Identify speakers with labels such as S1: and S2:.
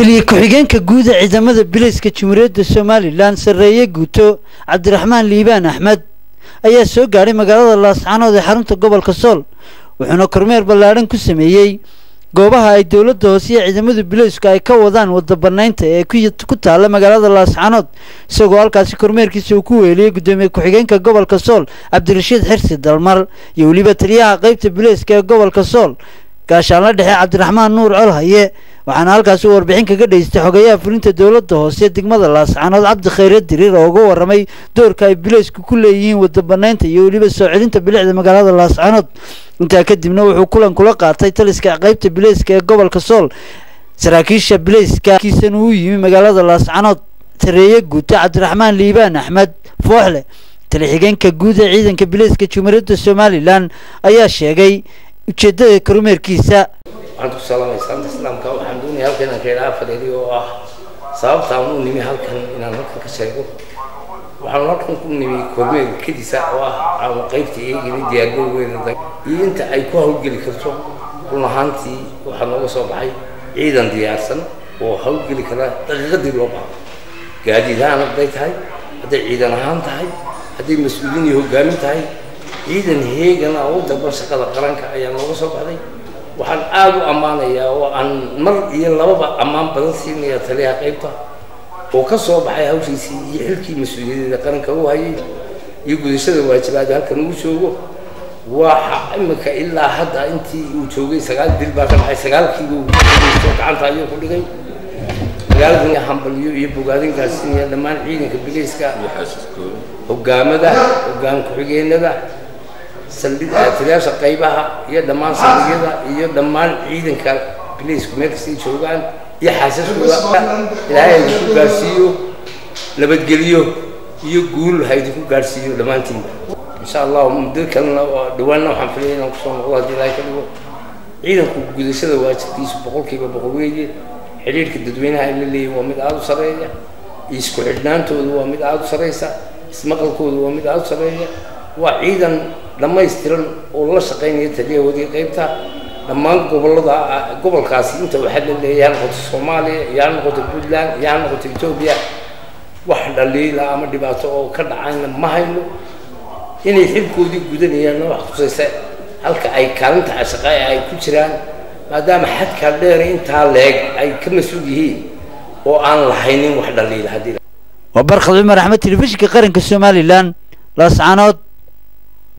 S1: taliye ku-xigeenka guud ee ciidamada bilayska jamhuuriyadda somalilan sarreeye guuto cabdiraxmaan liibaan axmed ayaa soo gaadhay magaalada laascaanood ee xarunta gobolka sool wuxuuna kormeer ballaadhan ku sameeyey goobaha ay dowladda hoose iyo ciidamada bilaysku ay ka wadaan wadda bannaynta ee ku taalla magaalada laascaanood isagoo halkaasi kormeerkiisa uu ku weeliyey guddoomiye ku-xigeenka gobolka sool cabdirashiid xirsi dalmar iyo weliba taliyaha qaybta bilayska ee gobolka sool gaashaanla dhexe cabdiraxmaan nuur colhaye waxaana halkaasi warbixin kaga dhaystay xogeyaha fulinta dowladda hoose degmada laascaanood cabdi khayre diriir oo uga warramay doorka ay bilaysku ku leeyihiin wadda bannaynta iyo weliba soo celinta bilicda magaalada laascaanood. Intaa kadibna wuxuu kulan kula qaatay taliska qaybta bilayska ee gobolka sool. Saraakiisha bilayska kiisana uu yimi magaalada laascaanood tareeye guute cabdiraxmaan liibaan axmed fooxle. Tali-xigeenka guud ee ciidanka bilayska jumhuuriyadda somalilan ayaa sheegay ujeeddada kormeerkiisa.
S2: Waxaan ku salaamay salaamta islaamka waxaan doonaya halkan inaan ka idhaa oo ah. Sababtaan u nimi halkan inaan halkan ka sheego waxaan halkan ku nimi kormeer kadisa oo ah ama qaybta eegini diyaargarowgeeda iyo inta ay ku hawlgeli karto run ahaantii waxaa nooga soo baxay ciidan diyaarsan oo hawlgeli kara daqiiqadii loo baahdo. Gaadiid ahaan hadday tahay hadday ciidan ahaan tahay hadday mas'uuliin iyo hogaamin tahay ciidan heegan ah u dalban shaqada qaranka ayaa nooga soo baxday. Waxaan aada u ammaanayaa oo aan mar iyo lababa ammaan badan siinaya taliyaha qaybta. Oo ka soo baxay hawshiisii iyo xilkii mas'uuliyadeeda qaranka u hayay iyo gudashada waajibaada halkan uu joogo. Waxa imika ilaa hadda intii uu joogay sagaal dil baa ka dhacay sagaalkiiba uu guulaysto gacanta ayuu ku dhigay. Magaalada hambaliyo iyo bogaadin gaarsiinaya dhammaan ciidanka bilayska hogaamada hogaan ku-xigeenada taliyaasha qaybaha iyo dhammaan saldhigyada iyo dhammaan ciidanka bilaysku meel kastay joogaan iyo xaasaskooda ilaahay haydinku gaarsiiyo nabadgeliyo iyo guul haydinku gaarsiiyo dhammaantiinba insha allahu muddo kalena dhawaanna waxaan filaya inaan ku soo noqdo haddii ilaahay ka dhigo. Ciidanku gudashada waajibkiisu boqolkiiba boqol weeye xidhiirhka dadweynaha ay la leeyihiin waa mid aada u sarreeya isku xidhnaantoodu waa mid aada u sarreysa ismaqalkoodu waa mid aada u sarreeya. Waa ciidan dhammaystiran oo la shaqaynaya taliyahoodii qaybta. Dhammaan gobollada gobolkaasi inta waxaa la leeyahay ha noqoto soomaaliya iyo noqoto puntland iyo noqoto etoobiya wax dhaliila ama dhibaato oo ka dhacayna ma hayno. Inay xilkoodii gudanayaanna wax tusaysa halka ay kaalinta shaqae ay ku jiraan maadaama xadkaa dheer intaa leeg ay ka mas'uul yihiin oo aan lahaynin wax dhaliila haddii
S1: waa barkhad cumar axmed telefishinka qaranka somalilan laascaanood